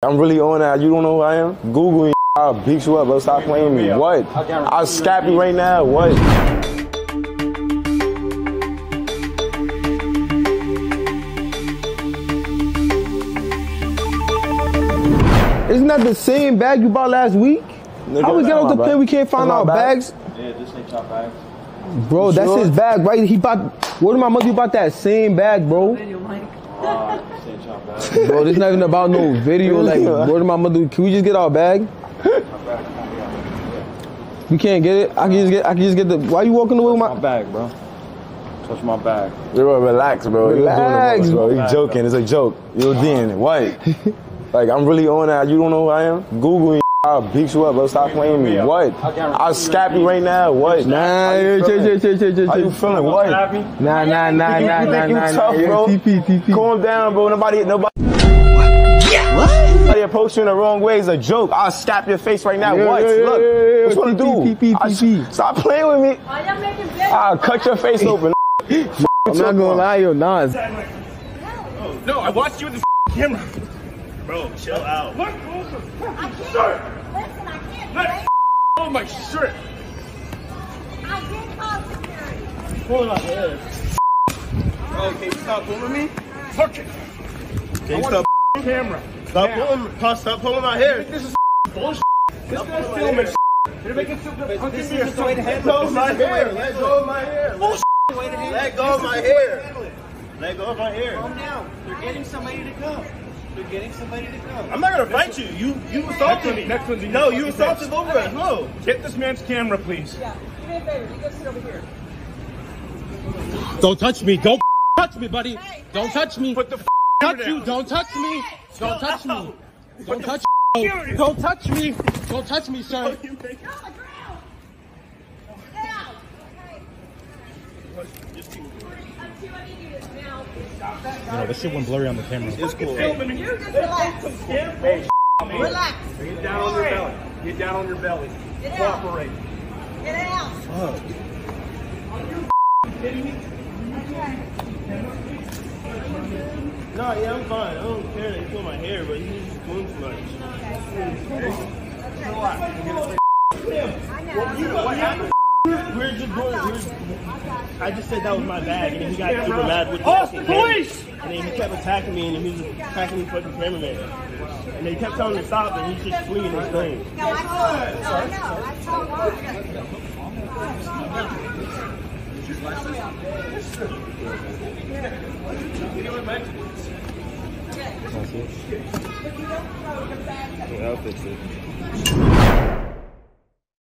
I'm really on that. You don't know who I am? Google me. I'll beat you up, bro. Stop playing me. What? I'll scrap you right now. What? Isn't that the same bag you bought last week? Nigga, How we get that's off the my plane? We can't find our my bag. bags, Yeah, this ain't your bag. bro. That's sure? his bag, right? He bought. What did my mother? You bought that same bag, bro? This ain't your bag. Bro, this not even about no video. Like, what did my mother? Can we just get our bag? We can't get it. I can just get. I can just get the. Why you walking away with My my? bag, bro. Touch my bag. Bro, relax, bro. He was doing the Relax, most, bro. He joking. It's a joke. Yo, Dean, what? like, I'm really on that. You don't know who I am? Google me. I'll beat you up, bro. Stop playing me. What? I'll scrap you right now. What? Nah, How you yeah, chill, feeling? chill, chill, chill, How you chill. feeling? What? Nah, nah, nah, nah, You nah, think nah, you nah. tough, yeah, bro? TP, TP. Calm down, bro. Nobody, nobody. Nobody approach you in the wrong way. It's a joke. I'll slap your face right now. Yeah, what? yeah, yeah, Look, yeah, yeah, what you wanna TP, do? TP, I- TP. Stop playing with me. Why y'all making videos? I'll cut your face open. I'm not gonna lie, yo, Nas. No, I watched you with the camera. Bro, chill out. Look, I can't. Sir. Listen, I can't. Let break- oh my shirt. I did call security. Pulling my hair. Bro, can you stop pulling me? Fuck it. Can you stop camera? Stop pulling, stop, stop pulling my hair. This is bullshit. This guy's filming. You're making super. This is the way to handle Let go of my hair. Let go of my hair. Bullshit. Let go of my hair. Let go of my hair. Calm down. They're getting somebody to come. They're getting somebody to come. I'm not gonna fight you. You you assaulted me. next one's in no, you assaulted both of us. No. Get this man's camera, please. Yeah. Do me a favor. You go sit over here. Don't touch me. Don't touch me, buddy. Hey, Don't hey. touch me. Put the touch you. Don't touch me. Don't touch me. Don't touch me. Don't touch me. Don't touch me, sir. Get on the ground. Get out. Okay. Until I need you to now. No, this shit went blurry on the camera. It's cool. You just relax. Relax. Get down on your belly. Get down on your belly. Get out. Cooperate. Get out. No, yeah, I'm fine. I don't care that you pull my hair, but he's just doing too much. What happened? We're just going. We're, I just said that was my bag, and then he got super mad with Austin, and police! And then he kept attacking me, and he was attacking me for the cameraman. And they kept telling him to stop, and he's just swinging his thing. No, I told. No, I know. I told her. Yeah, I'll fix it.